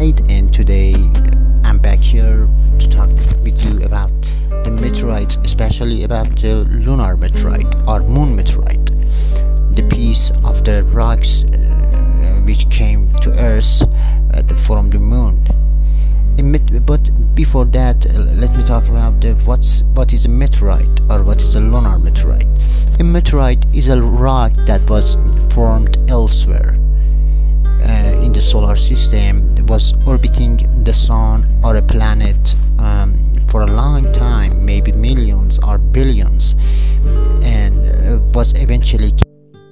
And today I'm back here to talk with you about the meteorites, especially about the lunar meteorite or moon meteorite, the piece of the rocks uh, which came to Earth uh, from the moon. But before that, uh, let me talk about the, what's what is a meteorite or what is a lunar meteorite. A meteorite is a rock that was formed elsewhere uh, in the solar system was orbiting the sun or a planet um, for a long time maybe millions or billions and uh, was eventually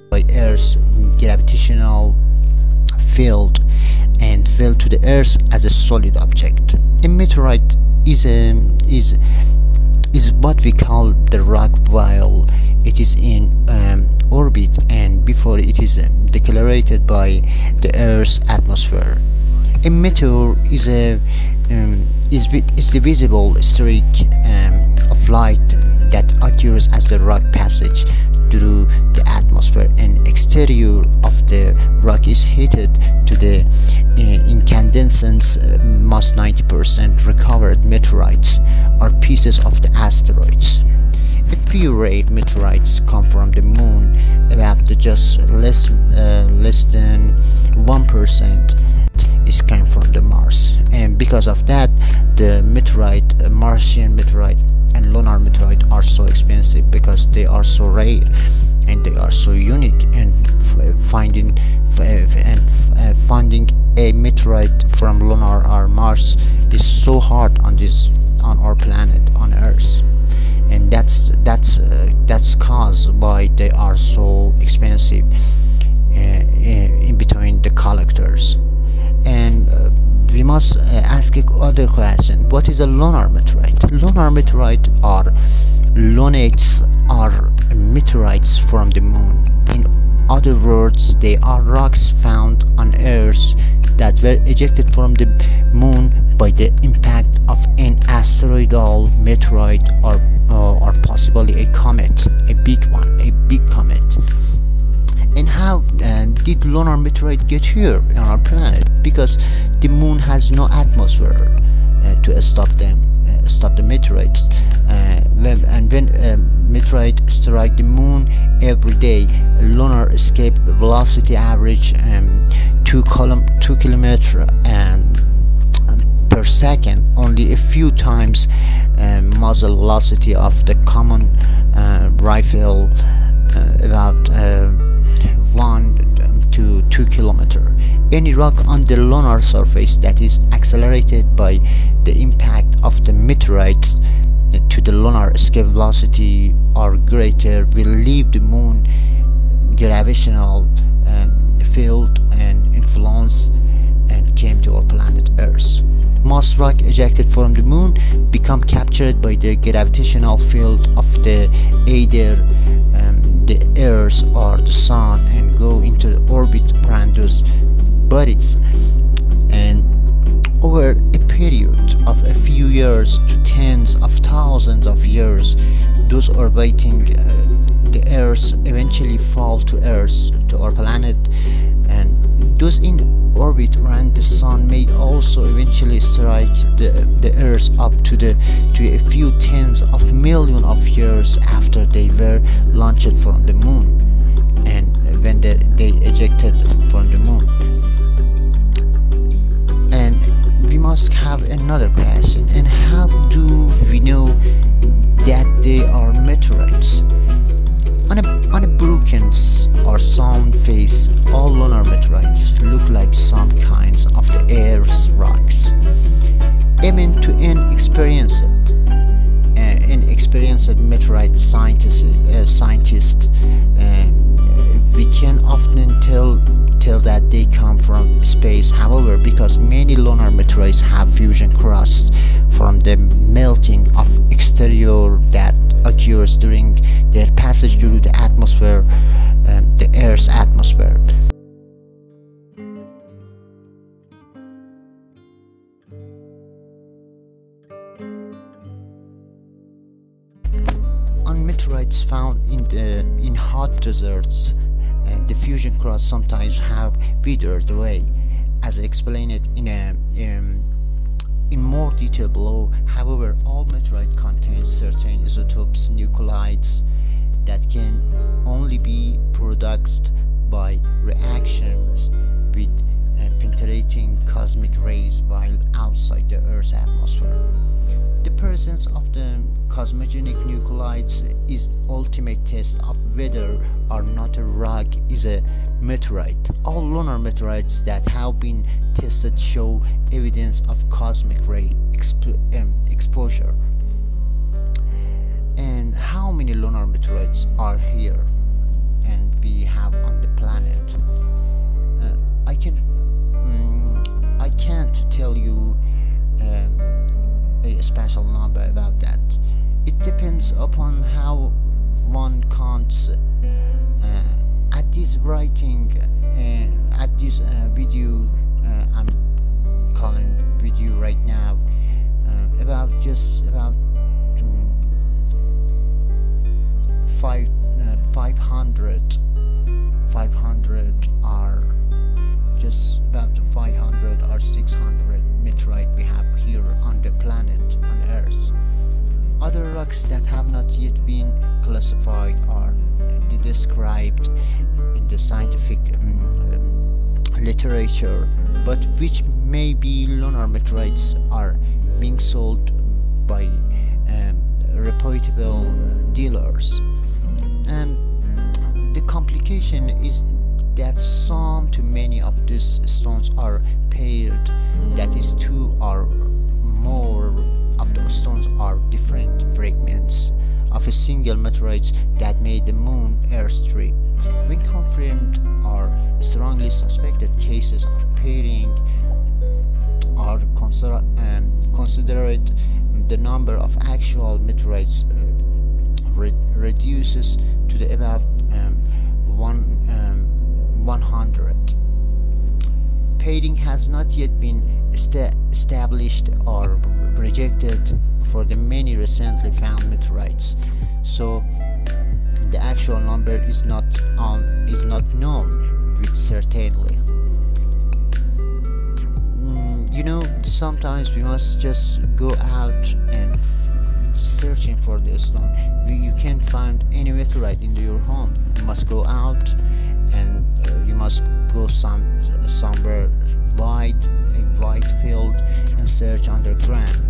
by earth's gravitational field and fell to the earth as a solid object. A meteorite is a is is what we call the rock while it is in um, orbit um, declared by the Earth's atmosphere. A meteor is a um, is, is the visible streak um, of light that occurs as the rock passage through the atmosphere and exterior of the rock is heated to the uh, incandescence uh, most 90% recovered meteorites are pieces of the asteroids a few rare meteorites come from the moon about just less uh, less than 1% is came from the Mars. And because of that the meteorite uh, Martian meteorite and lunar meteorite are so expensive because they are so rare and they are so unique and finding and uh, finding a meteorite from lunar or Mars is so hard on this on our planet on Earth expensive uh, in between the collectors. And uh, we must uh, ask other question what is a lunar meteorite? Lunar meteorite are lunaites are meteorites from the moon. In other words they are rocks found on earth that were ejected from the moon by the impact of an asteroidal meteorite or uh, or possibly a comet, a big one, a big comet. And how uh, did lunar meteorite get here on our planet? Because the moon has no atmosphere uh, to stop them, uh, stop the meteorites. Uh, when, and when a meteorite strike the moon every day, lunar escape velocity average um, two column two kilometer and per second only a few times uh, muzzle velocity of the common uh, rifle uh, about uh, 1 to 2 kilometer. Any rock on the lunar surface that is accelerated by the impact of the meteorites to the lunar escape velocity or greater. Will leave the moon gravitational um, field and influence and came to our planet Earth. Most rock ejected from the moon become captured by the gravitational field of the either the earth or the sun and go into the orbit around those bodies and over a period of a few years to tens of thousands of years. Those orbiting uh, the earth eventually fall to earth to our planet and those in orbit around the sun may also eventually strike the, the earth up to the to a few tens of millions of years after they were launched from the moon and when they, they ejected from the moon and we must have another question and how do we know that they are meteorites on a, on a broken or sound face, all lunar meteorites look like some kinds of the Earth's rocks. Aiming to an experienced, uh, an experienced meteorite scientist, uh, scientist uh, we can often tell tell that they come from space. However, because many lunar meteorites have fusion crusts from the melting of exterior that occurs during their passage through the atmosphere, um, the Earth's atmosphere. Meteorites found in the in hot deserts, and the fusion crusts sometimes have withered away as I explained it in a um, in more detail below. However, all meteorite contains certain isotopes, nuclides that can only be produced by reactions with uh, penetrating cosmic rays while outside the Earth's atmosphere. The presence of the cosmogenic nuclides is ultimate test of whether or not a rock is a meteorite. All lunar meteorites that have been tested show evidence of cosmic ray expo um, exposure. And how many lunar meteorites are here and we have on the planet? Uh, I can um, I can't tell you um, a special number about that. It depends upon how one counts. Uh, at this writing, uh, at this uh, video, uh, I'm calling video right now uh, about just about um, five uh, 500 500 are just about 500 or 600 meteorite we have here on the planet on earth. Other rocks that have not yet been classified are described in the scientific um, literature but which may be lunar meteorites are being sold by um, reputable dealers. And the complication is that some to many of these stones are paired that is two or more of the stones are different fragments of a single meteorite that made the moon airstrip. When confirmed are strongly suspected cases of pairing are consider, um, considered the number of actual meteorites uh, re reduces to the about um, one um, 100. Pairing has not yet been established or rejected for the many recently found meteorites, so the actual number is not on is not known with certainty. Mm, you know, sometimes we must just go out and searching for the stone. You can't find any meteorite in your home. You must go out must go some somewhere wide, a wide field, and search underground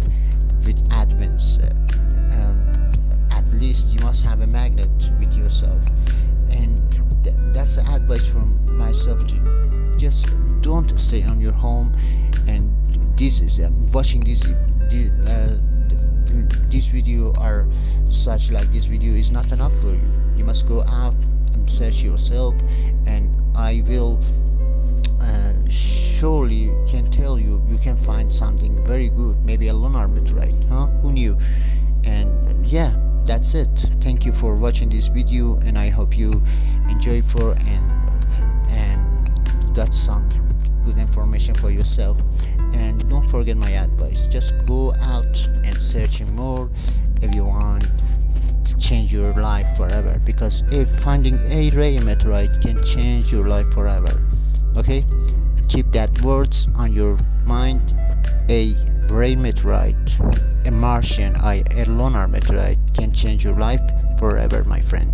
with advents. Uh, um, at least you must have a magnet with yourself, and th that's advice from myself to just don't stay on your home. And this is uh, watching this. Uh, this video or such like this video is not enough for you you must go out and search yourself and i will uh, surely can tell you you can find something very good maybe a lunar meteorite huh? Who knew? And yeah that's it. Thank you for watching this video and i hope you enjoy for and and got some good information for yourself. And don't forget my advice. Just go out and searching more if you want change your life forever because if finding a ray meteorite can change your life forever. Okay? Keep that words on your mind. A ray meteorite a martian i a lunar meteorite can change your life forever my friend